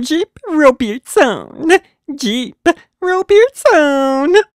Jeep Robertson. Jeep Robertson.